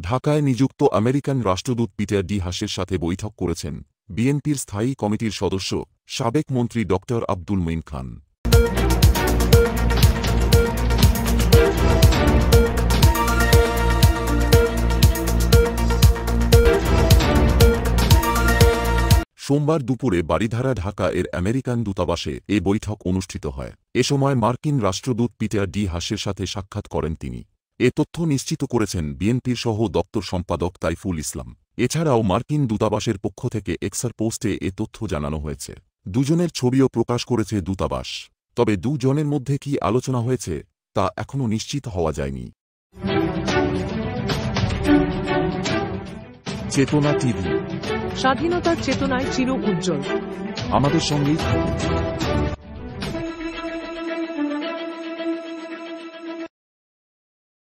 ঢাকায় নিযুক্ত আমেরিকান রাষ্ট্রদূত পিটার ডি হাসের সাথে বৈঠক করেছেন বিএনপির স্থায়ী কমিটির সদস্য সাবেক মন্ত্রী ড আব্দুল মঈন খান। সোমবার দুপুরে বাড়িধারা ঢাকা এর আমেরিকান দূতাবাসে এ বৈঠক অনুষ্ঠিত হয়। এ সময় মার্কিন রাষ্ট্রদূত পিটার ডি হাসের সাথে সাক্ষাৎ করেন তিনি। এ তথ্য নিশ্চিত করেছেন বিএনপির সহ দপ্তর সম্পাদক তাইফুল ইসলাম। এছাড়াও মার্কিন দূতাবাসের পক্ষ থেকে এক্সার পোস্টে এ তথ্য জানানো হয়েছে। দুজনের ছবিও প্রকাশ করেছে দূতাবাস। তবে দুজনের মধ্যে কি আলোচনা হয়েছে তা এখনও নিশ্চিত হওয়া যায়নি। চেতনা টিভি। স্বাধীনতার চেতনায় চির উজ্জ্বল। আমাদের সঙ্গেই থাকুন।